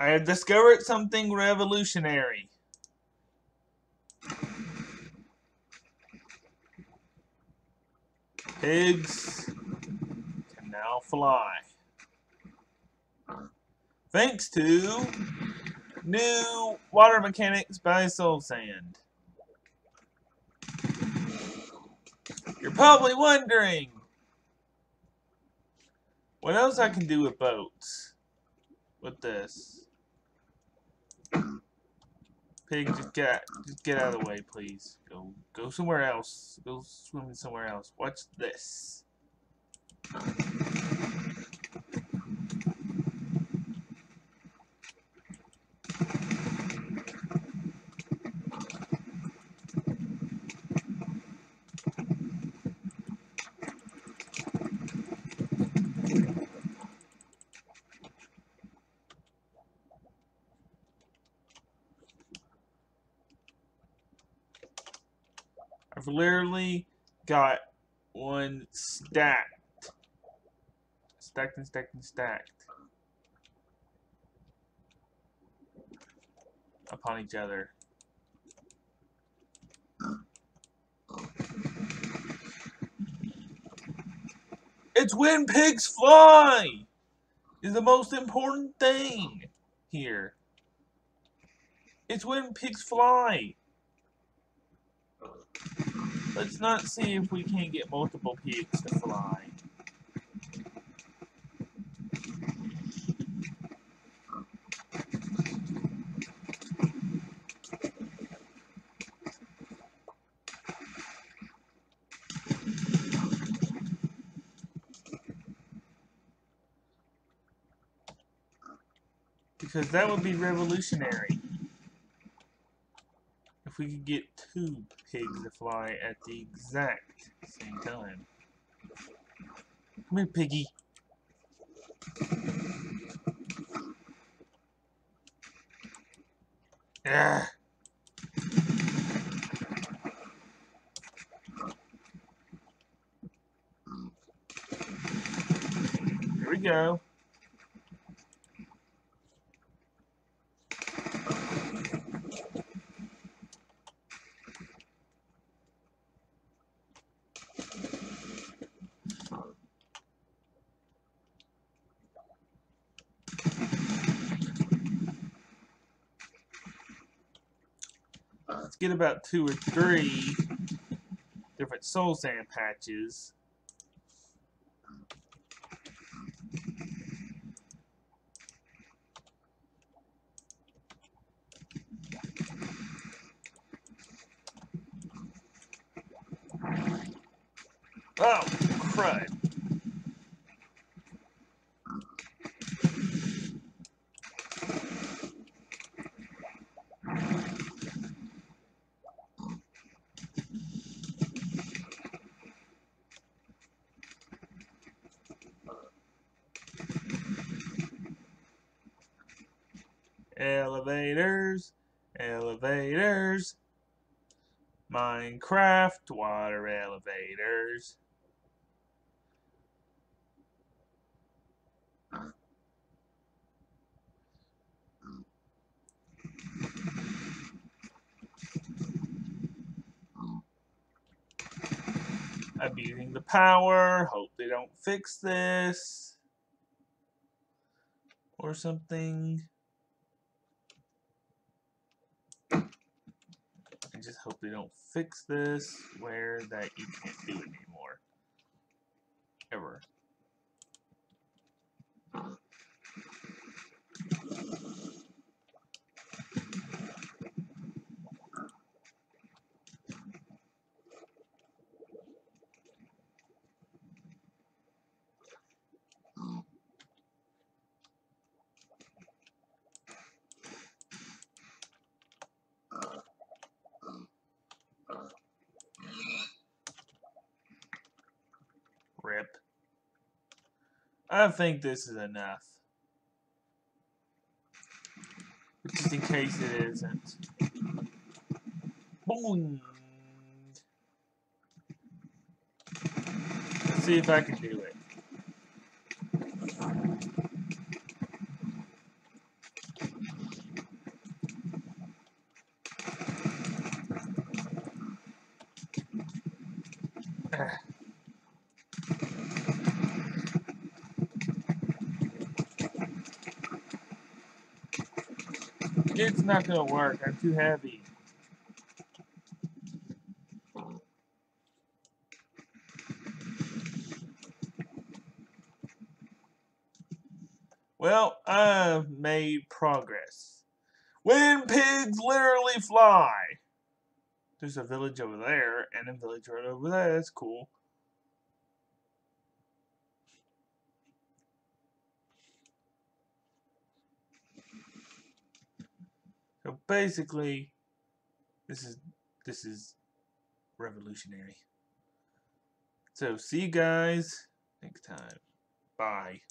I have discovered something revolutionary. Pigs can now fly. Thanks to new water mechanics by Soul Sand. You're probably wondering what else I can do with boats with this. Pig, just get just get out of the way, please. Go go somewhere else. Go swimming somewhere else. Watch this. Literally got one stacked. Stacked and stacked and stacked. Upon each other. It's when pigs fly! Is the most important thing here. It's when pigs fly. Let's not see if we can get multiple pigs to fly. Because that would be revolutionary. If we could get two pigs to fly at the exact same time. Come here, piggy. Ah. Here we go. Let's get about two or three different soul sand patches. Oh, crud. Elevators, elevators. Minecraft water elevators. Abusing the power. Hope they don't fix this. Or something. I just hope they don't fix this where that you can't do it anymore. Ever. Rip. I think this is enough. Just in case it isn't. Boom. Let's see if I can do it. It's not gonna work. I'm too heavy. Well, I've made progress. When pigs literally fly! There's a village over there, and a village right over there. That's cool. So basically, this is this is revolutionary. So see you guys next time. Bye.